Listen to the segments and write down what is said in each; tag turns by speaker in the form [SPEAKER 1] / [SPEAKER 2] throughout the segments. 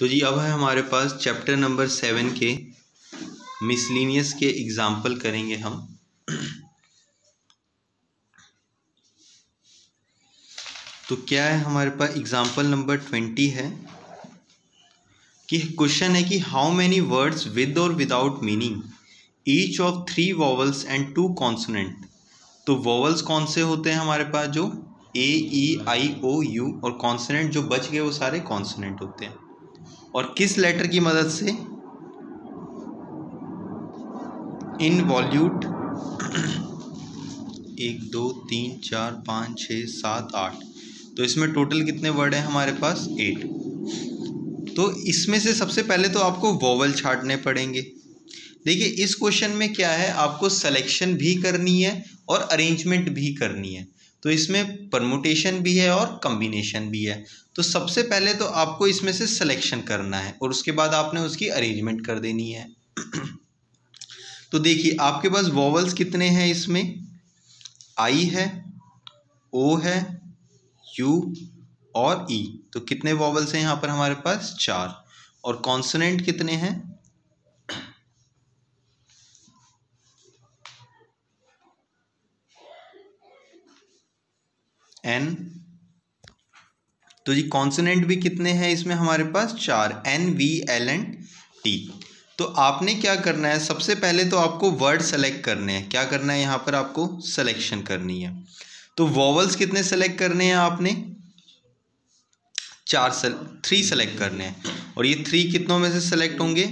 [SPEAKER 1] तो जी, अब है हमारे पास चैप्टर नंबर सेवन के मिसलिनियस के एग्ज़ाम्पल करेंगे हम। तो क्या है हमारे पास एग्ज़ाम्पल नंबर ट्वेंटी है? कि क्वेश्चन है कि हाउ मैनी वर्ड्स विद और without meaning each of three vowels and two consonant तो वॉवल्स कौन से होते हैं हमारे पास जो? ए ई आई ओ यू और कॉन्सोनेंट जो बच गए वो सारे कॉन्सोनेंट होते हैं। और किस लेटर की मदद से? इन वॉल्यूट एक, दो, तीन, चार, पाँच छः सात, आठ। तो इसमें टोटल कितने वर्ड हैं हमारे पास? एट तो इसमें से सबसे पहले तो आपको वोवल छाटने पड़ेंगे। देखिए, इस क्वेश्चन में क्या है? आपको सिलेक्शन भी करनी है और अरेंजमेंट भी करनी है। तो इसमें परमुटेशन भी है और कम्बिनेशन भी है। तो सबसे पहले तो आपको इसमें से सिलेक्शन करना है और उसके बाद आपने उसकी अरेंजमेंट कर देनी है। तो देखिए, आपके पास वॉवल्स कितने हैं इसमें? आई है ओ है यू और ई e. तो कितने वॉवल्स हैं यहाँ पर हमारे पास? चार। और कॉन्सनेंट कितने हैं? एन तो जी कॉन्सोनेंट भी कितने हैं इसमें हमारे पास? चार। N V L and T तो आपने क्या करना है? सबसे पहले तो आपको वर्ड सेलेक्ट करने हैं। क्या करना है? यहाँ पर आपको सिलेक्शन करनी है। तो वॉवल्स कितने सेलेक्ट करने हैं आपने? चार सेल थ्री सेलेक्ट करने हैं। और ये थ्री कितनों में से सेलेक्ट होंगे?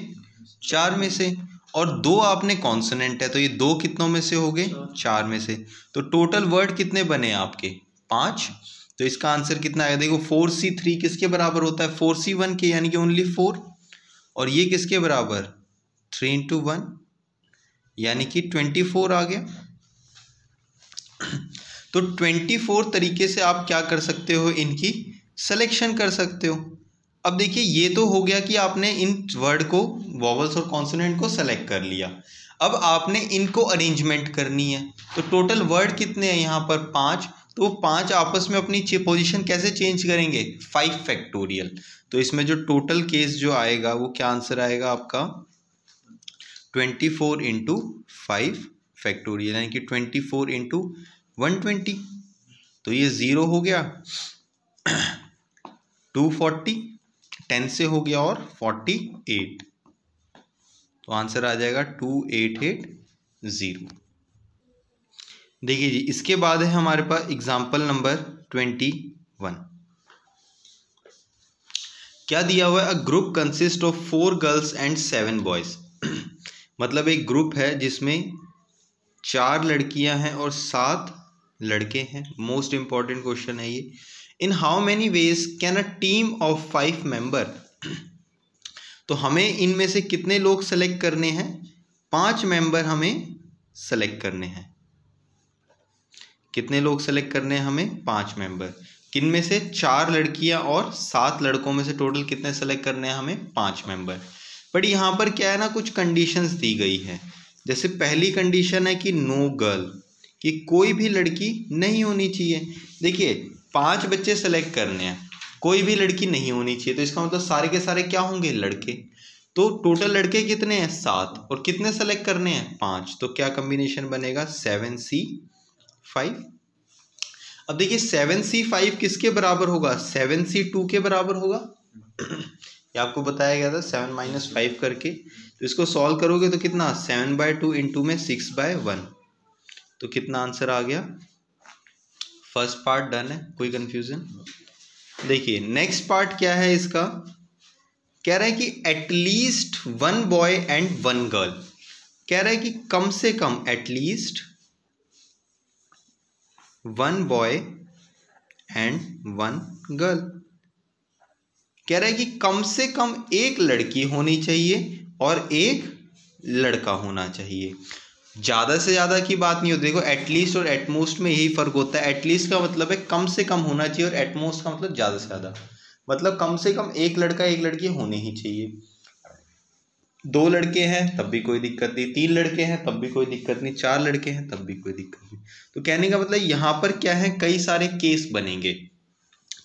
[SPEAKER 1] चार में से। और दो आपने कॉन्सोनेंट है तो ये दो कितनों में से हो गए चार में से। तो टोटल वर्ड कितने बने आपके? पाँच। तो इसका आंसर कितना आएगा? देखो, फोर सी थ्री किसके बराबर होता है? फोर सी वन के, यानी कि ओनली फोर और ये किसके बराबर? थ्री इंटू वन यानी कि ट्वेंटी फोर आ गया। तो ट्वेंटी फोर तरीके से आप क्या कर सकते हो? इनकी सिलेक्शन कर सकते हो। अब देखिए, ये तो हो गया कि आपने इन वर्ड को वॉवल्स और कॉन्सोनेंट को सेलेक्ट कर लिया। अब आपने इनको अरेंजमेंट करनी है। तो टोटल वर्ड कितने हैं यहाँ पर? पाँच। तो पाँच आपस में अपनी पोजीशन कैसे चेंज करेंगे? फाइव फैक्टोरियल तो इसमें जो टोटल केस जो आएगा, वो क्या आंसर आएगा आपका? Twenty four into five factorial यानी कि twenty four into one twenty तो ये ज़ीरो हो गया। टू फोर्टी टेन से हो गया और फोर्टी एट तो आंसर आ जाएगा टू एट एट ज़ीरो देखिए जी, इसके बाद है हमारे पास एग्ज़ाम्पल नंबर ट्वेंटी वन क्या दिया हुआ है? A group consist of four girls and seven boys मतलब एक ग्रुप है जिसमें चार लड़कियाँ हैं और सात लड़के हैं। मोस्ट इंपॉर्टेंट क्वेश्चन है ये। In how many ways can a team of five member तो हमें इनमें से कितने लोग सेलेक्ट करने हैं? पाँच मेंबर हमें सेलेक्ट करने हैं। कितने लोग सेलेक्ट करने हैं हमें? पाँच मेंबर किन में से? चार लड़कियाँ और सात लड़कों में से टोटल कितने सेलेक्ट करने हैं हमें? पाँच मेंबर बट यहाँ पर क्या है ना, कुछ कंडीशंस दी गई है। जैसे पहली कंडीशन है कि नो गर्ल कि कोई भी लड़की नहीं होनी चाहिए। देखिए, पाँच बच्चे सेलेक्ट करने हैं। कोई भी लड़की नहीं होनी चाहिए। तो इसका मतलब सारे के सारे क्या होंगे? लड़के। तो टोटल लड़के कितने हैं? सात। और कितने सेलेक्ट करने हैं? पाँच। तो क्या कॉम्बिनेशन बनेगा? सेवन सी फाइव अब देखिए सेवन सी फाइव किसके बराबर होगा? सेवन सी टू के बराबर होगा। ये आपको बताया गया था सेवन माइनस फाइव करके। तो इसको सॉल्व करोगे तो कितना? सेवन बाय टू इंटू में सिक्स बाय वन तो कितना आंसर आ गया? फ़र्स्ट पार्ट डन है, कोई कंफ्यूजन देखिए नेक्स्ट पार्ट क्या है इसका? कह रहा है कि at least one boy and one girl कह रहा है कि कम से कम at least one boy and one girl कह रहा है कि कम से कम एक लड़की होनी चाहिए और एक लड़का होना चाहिए। ज़्यादा से ज़्यादा की बात नहीं होती देखो एटलीस्ट और एटमोस्ट में यही फ़र्क होता है। एटलीस्ट का मतलब है कम से कम होना चाहिए और एटमोस्ट का मतलब ज़्यादा से ज़्यादा। मतलब कम से कम एक लड़का एक लड़की होनी ही चाहिए। दो लड़के हैं, तब भी कोई दिक्कत नहीं। तीन लड़के हैं, तब भी कोई दिक्कत नहीं। चार लड़के हैं, तब भी कोई दिक्कत नहीं। तो कहने का मतलब यहाँ पर क्या है? कई सारे केस बनेंगे।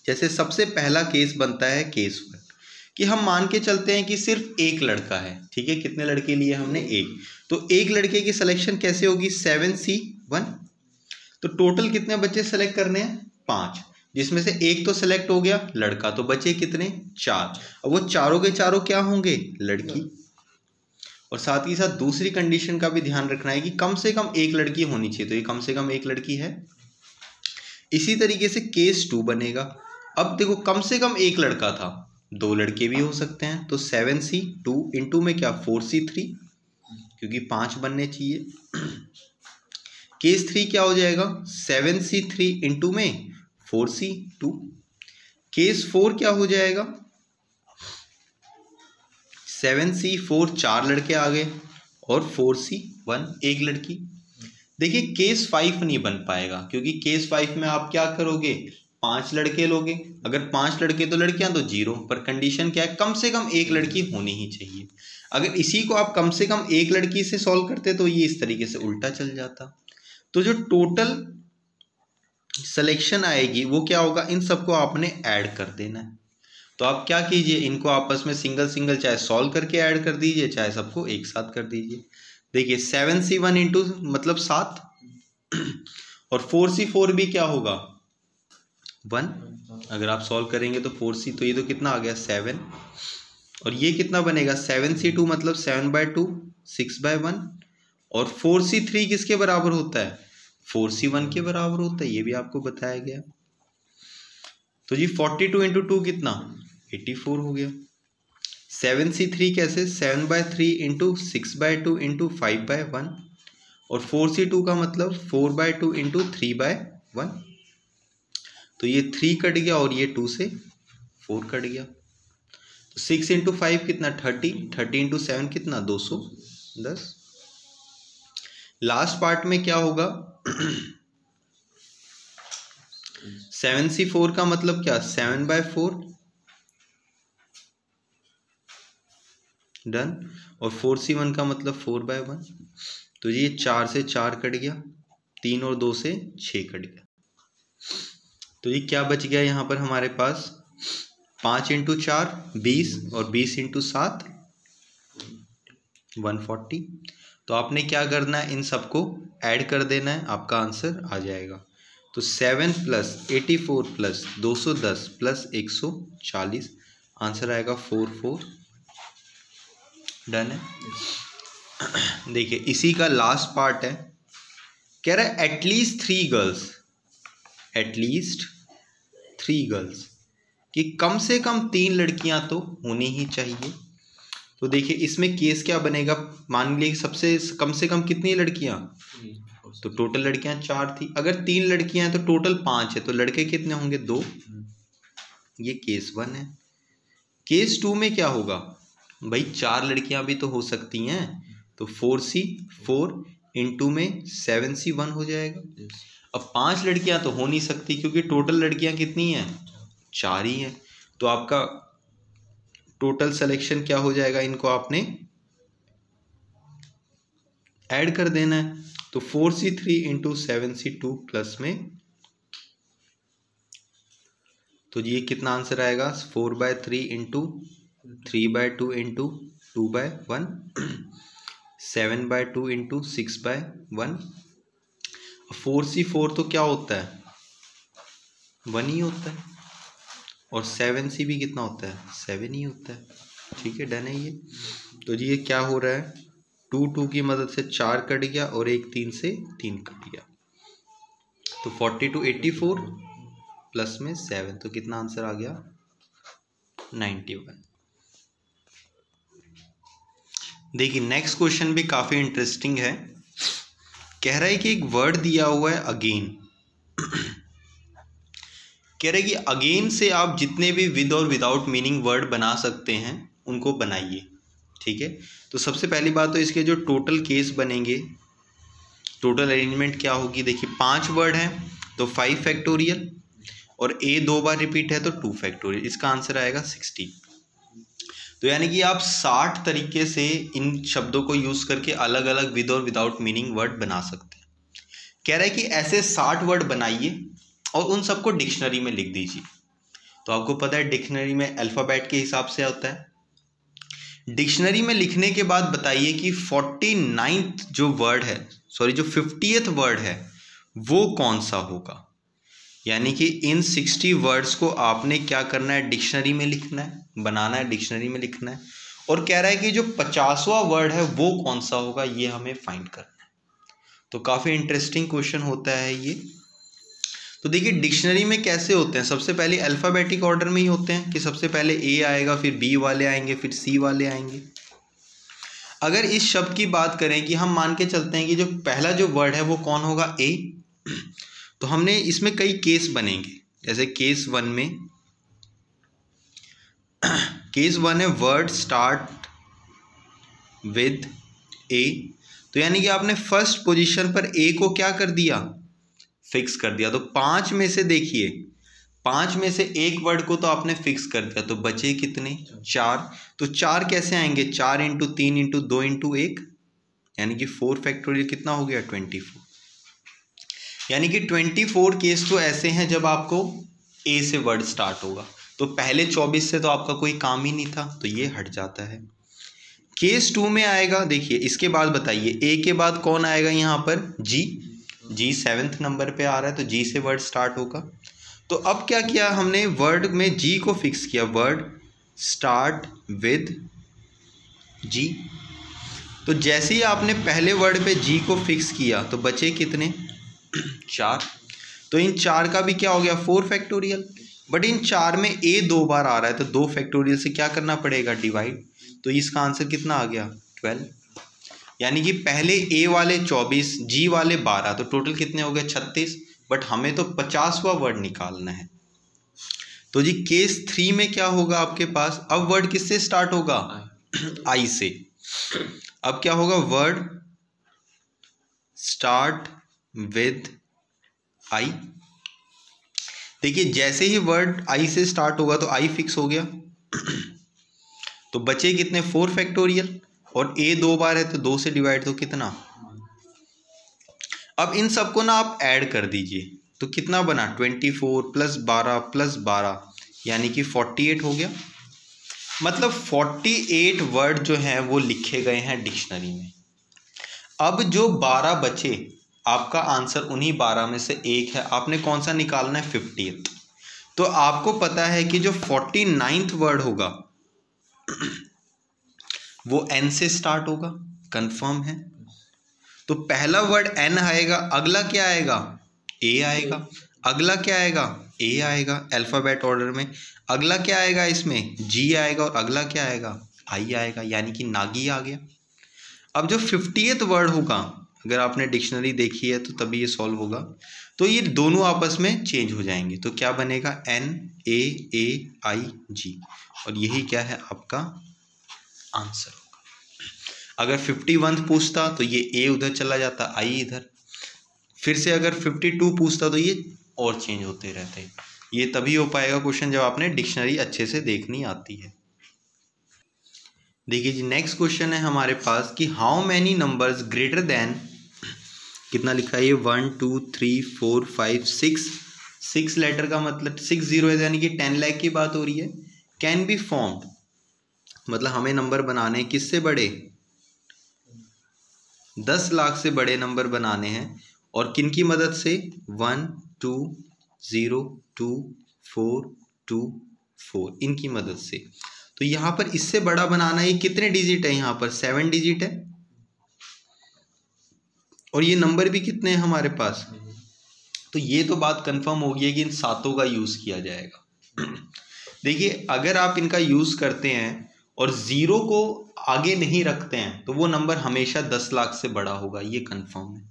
[SPEAKER 1] जैसे सबसे पहला केस बनता है केस वन, कि हम मान के चलते हैं कि सिर्फ़ एक लड़का है। ठीक है, कितने लड़के लिए हमने? एक। तो एक लड़के की सिलेक्शन कैसे होगी? Seven C one. तो टोटल कितने बच्चे सेलेक्ट करने हैं? पाँच। जिसमें से एक तो सेलेक्ट हो गया, लड़का तो बचे कितने? चार। अब वो चारों के चारों क्या होंगे? लड़की। और साथ ही साथ दूसरी कंडीशन का भी ध्यान रखना है कि कम से कम एक लड़की होनी चाहिए। तो ये कम से कम एक लड़की है। इसी तरीके से केस टू बनेगा। अब देखो, कम से कम एक लड़का था। दो लड़के भी हो सकते हैं। तो सेवन सी टू इंटू में क्या? फोर सी थ्री क्योंकि पाँच बनने चाहिए। केस थ्री क्या हो जाएगा? सेवन सी थ्री इंटू में four C two case four क्या हो जाएगा? सेवन सी फोर चार लड़के आ गए और फोर सी वन एक लड़की। देखिए केस फाइव नहीं बन पाएगा, क्योंकि केस फाइव में आप क्या करोगे? पाँच लड़के लोगे। अगर पाँच लड़के तो लड़कियाँ तो ज़ीरो पर कंडीशन क्या है? कम से कम एक लड़की होनी ही चाहिए। अगर इसी को आप कम से कम एक लड़की से सॉल्व करते तो ये इस तरीके से उल्टा चल जाता। तो जो टोटल सिलेक्शन आएगी, वो क्या होगा? इन सबको आपने ऐड कर देना है। तो आप क्या कीजिए, इनको आपस में सिंगल सिंगल चाहे सॉल्व करके ऐड कर दीजिए, चाहे सबको एक साथ कर दीजिए। देखिए सेवन सी वन इंटू मतलब सात। और फोर सी फोर भी क्या होगा? वन अगर आप सॉल्व करेंगे तो फोर सी तो ये तो कितना आ गया? सेवन और ये कितना बनेगा? सेवन सी टू मतलब seven by two six by one और फोर सी थ्री किसके बराबर होता है? फोर सी वन के बराबर होता है, ये भी आपको बताया गया। तो जी फोर्टी टू इंटू टू कितना? एट्टी फोर हो गया। सेवन सी थ्री कैसे? Seven by three into six by two into five by one और फोर सी टू का मतलब four by two into three by one तो ये थ्री कट गया और ये टू से फोर कट गया। तो सिक्स इंटू फाइव कितना? थर्टी थर्टी इंटू सेवन कितना? दो सौ दस। लास्ट पार्ट में क्या होगा? सेवन सी फोर का मतलब क्या? सेवन बाय फोर डन और फोर सी वन का मतलब फोर बाय वन। तो ये चार से चार कट गया, तीन और दो से छ कट गया। तो ये क्या बच गया यहाँ पर हमारे पास? पाँच इंटू चार, बीस और बीस इंटू सात, वन फोर्टी। तो आपने क्या करना है? इन सबको ऐड कर देना है, आपका आंसर आ जाएगा। तो seven plus eighty four plus दो सौ दस प्लस एक सौ चालीस, आंसर आएगा फोर फोर। डन है? देखिए, इसी का लास्ट पार्ट है। कह रहा है at least three girls at least three girls कि कम से कम तीन लड़कियाँ तो होनी ही चाहिए। तो देखिए, इसमें केस क्या बनेगा? मान लीजिए, सबसे कम से कम कितनी लड़कियाँ? तो टोटल लड़कियाँ चार थी। अगर तीन लड़कियाँ हैं तो टोटल पाँच है। तो लड़के कितने होंगे? दो। ये केस वन है। केस टू में क्या होगा? भाई चार लड़कियाँ भी तो हो सकती हैं। तो फोर सी फोर इंटू में सेवन सी वन हो जाएगा। अब पाँच लड़कियाँ तो हो नहीं सकती क्योंकि टोटल लड़कियाँ कितनी हैं? चार ही हैं। तो आपका टोटल सिलेक्शन क्या हो जाएगा इनको आपने? ऐड कर देना है। तो four C three into seven C two plus में। तो ये कितना आंसर आएगा? Four by three into three by two into two by one seven by two into six by one four C four तो क्या होता है? वन ही होता है। और सेवन सी भी कितना होता है? सेवन ही होता है। ठीक है डन है ये। तो जी ये क्या हो रहा है? टू टू की मदद से चार कट गया और एक तीन से तीन कट गया। तो forty two eighty four plus में सेवन तो कितना आंसर आ गया? नाइन्टी वन देखिए नेक्स्ट क्वेश्चन भी काफ़ी इंटरेस्टिंग है। कह रहा है कि एक वर्ड दिया हुआ है अगेन कह रहे कि अगेन से आप जितने भी विद और विदाउट मीनिंग वर्ड बना सकते हैं, उनको बनाइए। ठीक है? तो सबसे पहली बात तो इसके जो टोटल केस बनेंगे टोटल अरेंजमेंट क्या होगी? देखिए, पाँच वर्ड हैं तो फाइव फैक्टोरियल और ए दो बार रिपीट है तो टू फैक्टोरियल इसका आंसर आएगा सिक्सटी तो यानी कि आप साठ तरीके से इन शब्दों को यूज़ करके अलग अलग विद और विदाउट मीनिंग वर्ड बना सकते हैं। कह रहा है कि ऐसे साठ वर्ड बनाइए और उन सबको डिक्शनरी में लिख दीजिए। तो आपको पता है डिक्शनरी में अल्फ़ाबेट के हिसाब से होता है। डिक्शनरी में लिखने के बाद बताइए कि फोर्टी नाइन्थ जो वर्ड है सॉरी जो फिफ्टीथ वर्ड है, वो कौन सा होगा? यानी कि इन सिक्सटी वर्ड्स को आपने क्या करना है? डिक्शनरी में लिखना है। बनाना है, डिक्शनरी में लिखना है। और कह रहा है कि जो पचासवा वर्ड है, वो कौन सा होगा, ये हमें फाइंड करना है। तो काफ़ी इंटरेस्टिंग क्वेश्चन होता है ये। तो देखिए, डिक्शनरी में कैसे होते हैं? सबसे पहले अल्फ़ाबेटिक ऑर्डर में ही होते हैं कि सबसे पहले ए आएगा, फिर बी वाले आएँगे, फिर सी वाले आएँगे। अगर इस शब्द की बात करें कि हम मान के चलते हैं कि जो पहला जो वर्ड है, वो कौन होगा? ए तो हमने इसमें कई केस बनेंगे। जैसे केस वन में केस वन है वर्ड स्टार्ट विद ए तो यानी कि आपने फ़र्स्ट पोजीशन पर ए को क्या कर दिया? फिक्स कर दिया। तो पाँच में से देखिए, पाँच में से एक वर्ड को तो आपने फिक्स कर दिया। तो बचे कितने? चार। तो चार कैसे आएँगे? चार इंटू तीन इंटू दो इंटू एक। यानी कि फोर फैक्टोरियल कितना हो गया? ट्वेंटी फोर यानी कि ट्वेंटी फोर केस तो ऐसे हैं जब आपको ए से वर्ड स्टार्ट होगा। तो पहले चौबीस से तो आपका कोई काम ही नहीं था तो ये हट जाता है। केस टू में आएगा, देखिए, इसके बाद बताइए ए के बाद कौन आएगा यहाँ पर? जी जी सेवेंथ नंबर पे आ रहा है तो जी से वर्ड स्टार्ट होगा। तो अब क्या किया हमने? वर्ड में जी को फिक्स किया। वर्ड स्टार्ट विद जी तो जैसे ही आपने पहले वर्ड पे जी को फिक्स किया तो बचे कितने? चार। तो इन चार का भी क्या हो गया? फोर फैक्टोरियल बट इन चार में ए दो बार आ रहा है तो दो फैक्टोरियल से क्या करना पड़ेगा? डिवाइड तो इसका आंसर कितना आ गया? ट्वेल्व यानी कि पहले ए वाले चौबीस जी वाले बारह तो टोटल कितने हो गए? छत्तीस. बट हमें तो पचासवा वर्ड निकालना है। तो जी केस थ्री में क्या होगा आपके पास? अब वर्ड किससे स्टार्ट होगा? आई से. अब क्या होगा? वर्ड स्टार्ट विद आई देखिए, जैसे ही वर्ड आई से स्टार्ट होगा तो आई फिक्स हो गया। तो बचे कितने? फोर फैक्टोरियल और ए दो बार है तो दो से डिवाइड तो कितना? अब इन सबको ना आप ऐड कर दीजिए। तो कितना बना? ट्वेंटी फोर प्लस बारह प्लस बारह, यानी कि फोर्टी एट हो गया। मतलब फोर्टी एट वर्ड जो हैं, वो लिखे गए हैं डिक्शनरी में। अब जो बारह बचे आपका आंसर उन्हीं बारह में से एक है। आपने कौन सा निकालना है? फिफ्टीथ तो आपको पता है कि जो फोर्टी नाइन्थ वर्ड होगा, वो एन से स्टार्ट होगा। कंफर्म है? तो पहला वर्ड एन आएगा, अगला क्या आएगा? ए आएगा। अगला क्या आएगा? ए आएगा अल्फ़ाबेट ऑर्डर में। अगला क्या आएगा इसमें? जी आएगा और अगला क्या आएगा? आई आएगा, यानी कि नागी आ गया। अब जो फिफ्टीथ वर्ड होगा अगर आपने डिक्शनरी देखी है तो तभी ये सॉल्व होगा। तो ये दोनों आपस में चेंज हो जाएँगे। तो क्या बनेगा? एन ए ए आई जी और यही क्या है आपका आंसर होगा। अगर फिफ्टी वन पूछता तो ये ए उधर चला जाता आई इधर। फिर से अगर फिफ्टी टू पूछता तो ये और चेंज होते रहते। ये तभी हो पाएगा क्वेश्चन जब आपने डिक्शनरी अच्छे से देखनी आती है। देखिए जी नेक्स्ट क्वेश्चन है हमारे पास कि how many numbers greater than कितना लिखा है ये? One two three four five six six letter का मतलब सिक्स ज़ीरो है, यानी कि टेन लैख की बात हो रही है। कैन बी फॉर्म्ड मतलब हमें नंबर बनाने किससे बड़े? दस लाख से बड़े नंबर बनाने हैं। और किन की मदद से? One two zero two four two four इनकी मदद से। तो यहाँ पर इससे बड़ा बनाना है कितने डिजिट है यहाँ पर? सेवन डिजिट है। और ये नंबर भी कितने हैं हमारे पास? तो ये तो बात कंफर्म होगी कि इन सातों का यूज़ किया जाएगा। देखिए, अगर आप इनका यूज़ करते हैं और ज़ीरो को आगे नहीं रखते हैं तो वो नंबर हमेशा दस लाख से बड़ा होगा, ये कंफर्म है।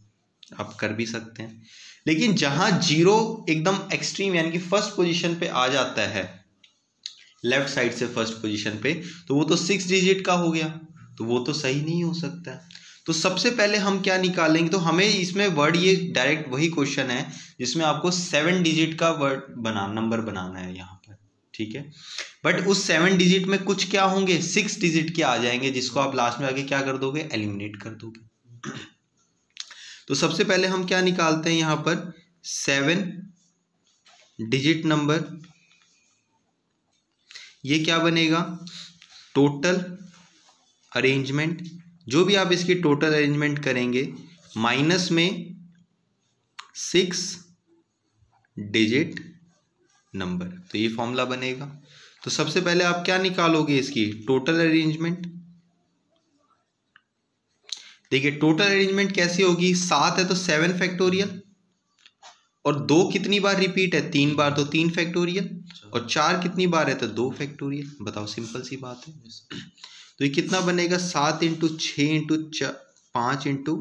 [SPEAKER 1] आप कर भी सकते हैं। लेकिन जहाँ ज़ीरो एकदम एक्सट्रीम यानी कि फ़र्स्ट पोजीशन पे आ जाता है लेफ़्ट साइड से फ़र्स्ट पोजीशन पे तो वो तो सिक्स डिजिट का हो गया तो वो तो सही नहीं हो सकता। है तो सबसे पहले हम क्या निकालेंगे? तो हमें इसमें वर्ड ये डायरेक्ट वही क्वेश्चन है, जिसमें आपको सेवन डिजिट का वर्ड बना नंबर बनाना है यहाँ पर, ठीक है? बट उस सेवन डिजिट में कुछ क्या होंगे? सिक्स डिजिट के आ जाएँगे, जिसको आप लास्ट में आगे क्या कर दोगे? एलिमिनेट कर दोगे। तो सबसे पहले हम क्या निकालते हैं यहाँ पर? सेवन डिजिट नंबर ये क्या बनेगा? टोटल अरेंजमेंट जो भी आप इसकी टोटल अरेंजमेंट करेंगे माइनस में सिक्स डिजिट नंबर तो ये फॉर्मूला बनेगा। तो सबसे पहले आप क्या निकालोगे इसकी टोटल अरेंजमेंट देखिए टोटल अरेंजमेंट कैसी होगी? सात है तो सेवन फैक्टोरियल और दो कितनी बार रिपीट है? तीन बार तो तीन फैक्टोरियल और चार कितनी बार है तो दो फैक्टोरियल बताओ सिंपल सी बात है। तो ये कितना बनेगा? सात इंटू छ इंटू पाँच इंटू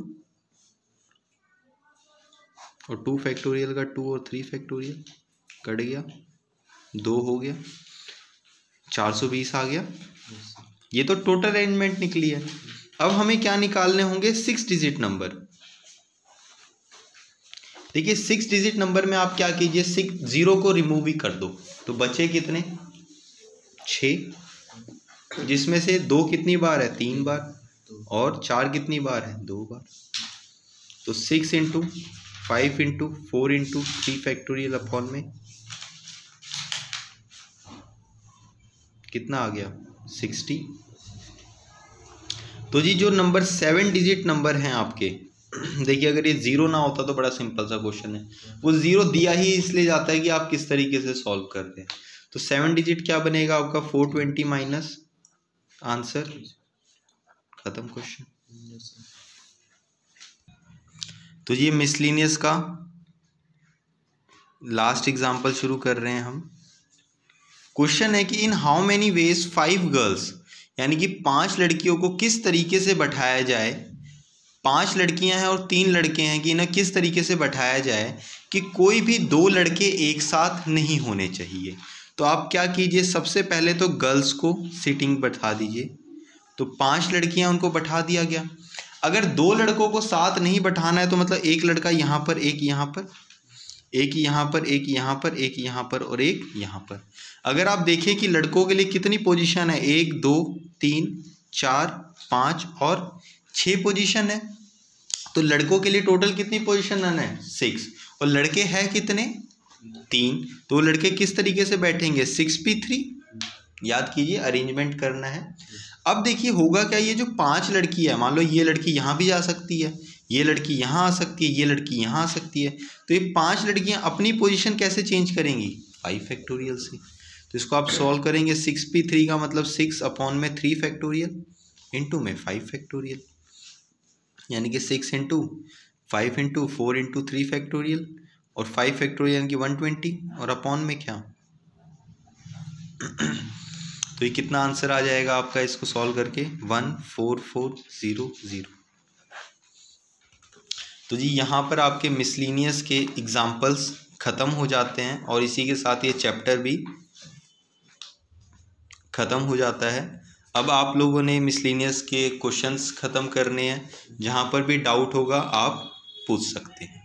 [SPEAKER 1] और टू फैक्टोरियल का टू और थ्री फैक्टोरियल, कट गया। दो हो गया। चार सौ बीस आ गया। ये तो टोटल अरेंजमेंट निकली है। अब हमें क्या निकालने होंगे? सिक्स डिजिट नंबर देखिए सिक्स डिजिट नंबर में आप क्या कीजिए? सिक्स ज़ीरो को रिमूव ही कर दो। तो बचे कितने? छ जिसमें से दो कितनी बार है? तीन बार। और चार कितनी बार है? दो बार। तो six into five into four into three factorial upon में कितना आ गया? सिक्सटी तो जी, जो नंबर सेवन डिजिट नंबर हैं आपके, देखिए, अगर ये ज़ीरो ना होता तो बड़ा सिंपल सा क्वेश्चन है। वो ज़ीरो दिया ही इसलिए जाता है कि आप किस तरीके से सॉल्व कर हैं तो सेवन डिजिट क्या बनेगा आपका? फोर ट्वेंटी माइनस आंसर खत्म क्वेश्चन तो ये मिसलिनियस का लास्ट एग्जांपल शुरू कर रहे हैं हम। क्वेश्चन है कि in how many ways five girls यानी कि पाँच लड़कियों को किस तरीके से बैठाया जाए? पाँच लड़कियाँ हैं और तीन लड़के हैं कि इन्हें किस तरीके से बैठाया जाए कि कोई भी दो लड़के एक साथ नहीं होने चाहिए? तो आप क्या कीजिए, सबसे पहले तो गर्ल्स को सीटिंग बैठा दीजिए। तो पाँच लड़कियाँ उनको बैठा दिया गया। अगर दो लड़कों को साथ नहीं बैठाना है तो मतलब एक लड़का यहाँ पर, एक यहाँ पर, एक यहाँ पर, एक यहाँ पर, एक यहाँ पर और एक यहाँ पर। अगर आप देखें कि लड़कों के लिए कितनी पोजीशन है, एक, दो, तीन, चार, पाँच और छः पोजीशन है तो लड़कों के लिए टोटल कितनी पोजीशन है? सिक्स और लड़के हैं कितने? तीन तो वो लड़के किस तरीके से बैठेंगे? सिक्स पी थ्री याद कीजिए अरेंजमेंट करना है। अब देखिए, होगा क्या ये जो पाँच लड़की है? मान लो ये लड़की यहाँ भी जा सकती है, ये लड़की यहाँ आ सकती है, ये लड़की यहाँ आ सकती है। तो ये पाँच लड़कियाँ अपनी पोजीशन कैसे चेंज करेंगी? फाइव फैक्टोरियल से। तो इसको आप सॉल्व करेंगे सिक्स पी थ्री का मतलब सिक्स अपॉन में थ्री फैक्टोरियल इंटू में फाइव फैक्टोरियल यानी कि six into five into four into three factorial और फाइव फैक्टोरियल यानी कि वन ट्वेंटी और अपॉन में क्या? तो ये कितना आंसर आ जाएगा आपका इसको सॉल्व करके? One four four zero zero तो जी यहाँ पर आपके मिसलिनियस के एग्ज़ाम्पल्स ख़त्म हो जाते हैं और इसी के साथ ये चैप्टर भी ख़त्म हो जाता है। अब आप लोगों ने मिसलिनियस के क्वेश्चंस ख़त्म करने हैं। जहाँ पर भी डाउट होगा, आप पूछ सकते हैं।